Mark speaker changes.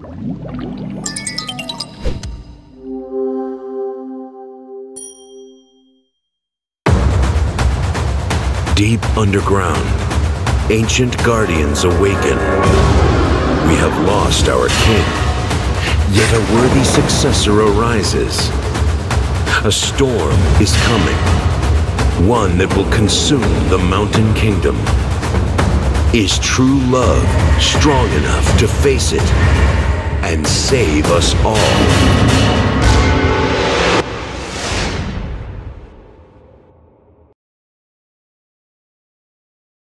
Speaker 1: Deep underground, ancient guardians awaken. We have lost our king, yet a worthy successor arises. A storm is coming, one that will consume the Mountain Kingdom. Is true love strong enough to face it and save us all?